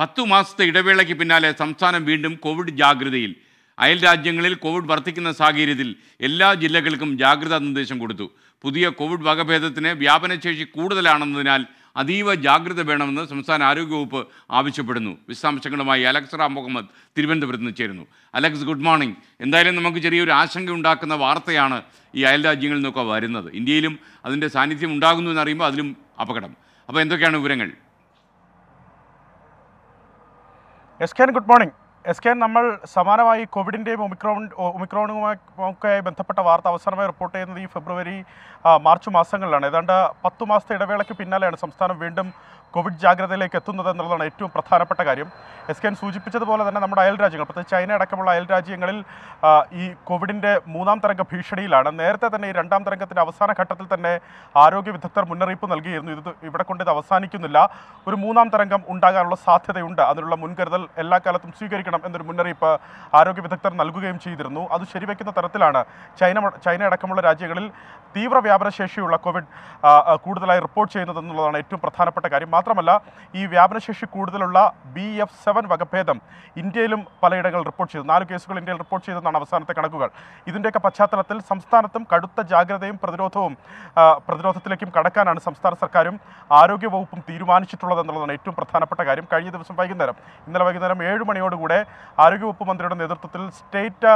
പത്തു മാസത്തെ ഇടവേളയ്ക്ക് പിന്നാലെ സംസ്ഥാനം വീണ്ടും കോവിഡ് ജാഗ്രതയിൽ. അയൽ രാജ്യങ്ങളിൽ കോവിഡ് വർദ്ധിക്കുന്ന സാഹചര്യത്തിൽ എല്ലാ ജില്ലകൾക്കും ജാഗ്രതാ നിർദ്ദേശം കൊടുത്തു. പുതിയ കോവിഡ് വകഭേദത്തിന് വ്യാപനശേഷി കൂടുതലാണെന്നതിനാൽ അതീവ ജാഗ്രത വേണമെന്ന് സംസ്ഥാന ആരോഗ്യവകുപ്പ് ആവശ്യപ്പെടുന്നു. വിശദാംശങ്ങളുമായി അലക്സ് റാം മുഹമ്മദ് തിരുവനന്തപുരത്ത് നിന്ന് ചേരുന്നു. Alex good morning. എന്തായാലും നമുക്ക് ചെറിയൊരു ആശങ്ക ഉണ്ടാക്കുന്ന വാർത്തയാണ് ഈ അയൽ രാജ്യങ്ങളിൽ നിന്നൊക്കെ വരുന്നത്. ഇന്ത്യയിലും അതിന്റെ സാന്നിധ്യം ഉണ്ടാകുന്നു എന്നറിയുമ്പോൾ അതിലും അപകടം. അപ്പോൾ എന്തൊക്കെയാണ് വിവരങ്ങൾ? Yes Ken good morning. Yes Ken നമ്മൾ സമാനമായി കോവിഡിന്റെയും ഒമിക്രോൺ ഒമിക്രോണുമായി ഒക്കെ ബന്ധപ്പെട്ട വാർത്ത അവസാനമായി റിപ്പോർട്ട് ചെയ്യുന്നത് ഈ ഫെബ്രുവരി മാർച്ച് മാസങ്ങളിലാണ്. ഏതാണ്ട് പത്തു മാസത്തെ ഇടവേളയ്ക്ക് പിന്നാലെയാണ് സംസ്ഥാനം വീണ്ടും കോവിഡ് ജാഗ്രതയിലേക്ക് എത്തുന്നത് എന്നുള്ളതാണ് ഏറ്റവും പ്രധാനപ്പെട്ട കാര്യം. എസ് കെൻ സൂചിപ്പിച്ചതുപോലെ തന്നെ നമ്മുടെ അയൽ രാജ്യങ്ങൾ പ്രത്യേകിച്ച് ചൈന അടക്കമുള്ള അയൽ രാജ്യങ്ങളിൽ ഈ കോവിഡിന്റെ മൂന്നാം തരംഗ ഭീഷണിയിലാണ്. നേരത്തെ തന്നെ ഈ രണ്ടാം തരംഗത്തിന്റെ അവസാന ഘട്ടത്തിൽ തന്നെ ആരോഗ്യ വിദഗ്ധർ മുന്നറിയിപ്പ് നൽകിയിരുന്നു. ഇത് ഇവിടെ കൊണ്ട് ഇത് അവസാനിക്കുന്നില്ല. ഒരു മൂന്നാം തരംഗം ഉണ്ടാകാനുള്ള സാധ്യതയുണ്ട്. അതിനുള്ള മുൻകരുതൽ എല്ലാ കാലത്തും സ്വീകരിക്കണം എന്നൊരു മുന്നറിയിപ്പ് ആരോഗ്യ വിദഗ്ധർ നൽകുകയും ചെയ്തിരുന്നു. അത് ശരിവെക്കുന്ന തരത്തിലാണ് ചൈന ചൈന അടക്കമുള്ള രാജ്യങ്ങളിൽ തീവ്ര വ്യാപനശേഷിയുള്ള കോവിഡ് കൂടുതലായി റിപ്പോർട്ട് ചെയ്യുന്നത് എന്നുള്ളതാണ് ഏറ്റവും പ്രധാനപ്പെട്ട കാര്യം. മാത്രമല്ല ഈ വ്യാപനശേഷി കൂടുതലുള്ള ബി എഫ് സെവൻ വകഭേദം ഇന്ത്യയിലും പലയിടങ്ങളിൽ റിപ്പോർട്ട് ചെയ്തു. നാല് കേസുകൾ ഇന്ത്യയിൽ റിപ്പോർട്ട് ചെയ്തെന്നാണ് അവസാനത്തെ കണക്കുകൾ. ഇതിന്റെയൊക്കെ പശ്ചാത്തലത്തിൽ സംസ്ഥാനത്തും കടുത്ത ജാഗ്രതയും പ്രതിരോധവും പ്രതിരോധത്തിലേക്കും കടക്കാനാണ് സംസ്ഥാന സർക്കാരും ആരോഗ്യവകുപ്പും തീരുമാനിച്ചിട്ടുള്ളത് എന്നുള്ളതാണ് ഏറ്റവും പ്രധാനപ്പെട്ട കാര്യം. കഴിഞ്ഞ ദിവസം വൈകുന്നേരം ഇന്നലെ വൈകുന്നേരം ഏഴ് മണിയോടുകൂടെ ആരോഗ്യവകുപ്പ് മന്ത്രിയുടെ നേതൃത്വത്തിൽ സ്റ്റേറ്റ്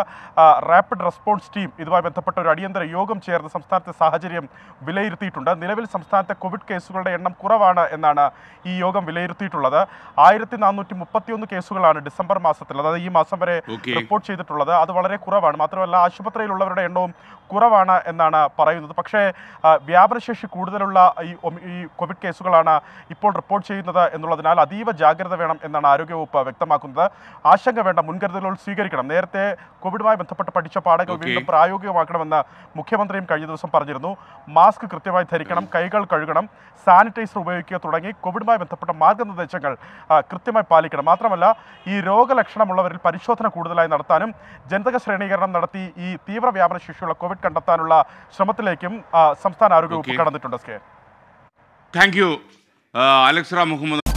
റാപ്പിഡ് റെസ്പോൺസ് ടീം ഇതുമായി ബന്ധപ്പെട്ട ഒരു അടിയന്തര യോഗം ചേർന്ന് സംസ്ഥാനത്തെ സാഹചര്യം വിലയിരുത്തിയിട്ടുണ്ട്. നിലവിൽ സംസ്ഥാനത്തെ കോവിഡ് കേസുകളുടെ എണ്ണം കുറവാണ് എന്നാണ് ഈ യോഗം വിലയിരുത്തിയിട്ടുള്ളത്. ആയിരത്തി നാനൂറ്റി മുപ്പത്തിയൊന്ന് കേസുകളാണ് ഡിസംബർ മാസത്തിൽ അതായത് ഈ മാസം വരെ റിപ്പോർട്ട് ചെയ്തിട്ടുള്ളത്. അത് വളരെ കുറവാണ്. മാത്രമല്ല ആശുപത്രിയിലുള്ളവരുടെ എണ്ണവും കുറവാണ് എന്നാണ് പറയുന്നത്. പക്ഷേ വ്യാപനശേഷി കൂടുതലുള്ള ഈ ഈ കോവിഡ് കേസുകളാണ് ഇപ്പോൾ റിപ്പോർട്ട് ചെയ്യുന്നത് എന്നുള്ളതിനാൽ അതീവ ജാഗ്രത വേണം എന്നാണ് ആരോഗ്യവകുപ്പ് വ്യക്തമാക്കുന്നത്. ആശങ്ക വേണ്ട മുൻകരുതലുകൾ സ്വീകരിക്കണം. നേരത്തെ കോവിഡുമായി ബന്ധപ്പെട്ട് പഠിച്ച പാഠങ്ങൾ വീണ്ടും പ്രായോഗികമാക്കണമെന്ന് മുഖ്യമന്ത്രിയും കഴിഞ്ഞ ദിവസം പറഞ്ഞിരുന്നു. മാസ്ക് കൃത്യമായി ധരിക്കണം കൈകൾ കഴുകണം സാനിറ്റൈസർ ഉപയോഗിക്കുക തുടങ്ങി കോവിഡുമായി ബന്ധപ്പെട്ട മാർഗനിർദ്ദേശങ്ങൾ കൃത്യമായി പാലിക്കണം. മാത്രമല്ല ഈ രോഗലക്ഷണമുള്ളവരിൽ പരിശോധന കൂടുതലായി നടത്താനും ജനിതക ശ്രേണീകരണം നടത്തി ഈ തീവ്ര വ്യാപന ശേഷിയുള്ള കോവിഡ് കണ്ടെത്താനുള്ള ശ്രമത്തിലേക്കും സംസ്ഥാന ആരോഗ്യവകുപ്പ് Okay. കടന്നിട്ടുണ്ട് താങ്ക് യു അലക്സ് മുഹമ്മദ്